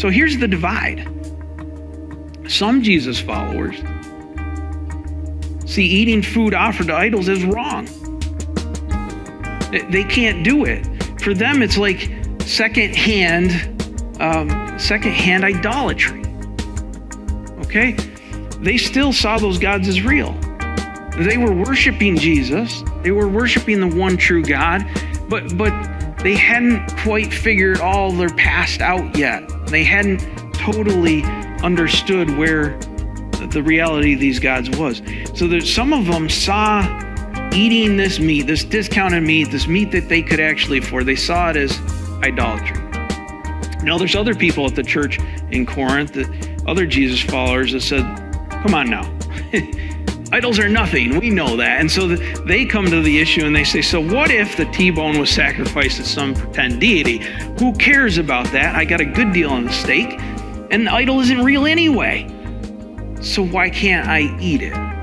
So here's the divide. Some Jesus followers see eating food offered to idols as wrong. They can't do it. For them, it's like secondhand, um, secondhand idolatry. Okay, they still saw those gods as real. They were worshiping Jesus. They were worshiping the one true God, but but they hadn't quite figured all their past out yet. They hadn't totally understood where the reality of these gods was. So that some of them saw eating this meat, this discounted meat, this meat that they could actually afford, they saw it as idolatry. Now, there's other people at the church in Corinth, that, other Jesus followers that said, come on now. Idols are nothing. We know that. And so they come to the issue and they say, So, what if the T bone was sacrificed to some pretend deity? Who cares about that? I got a good deal on the steak, and the idol isn't real anyway. So, why can't I eat it?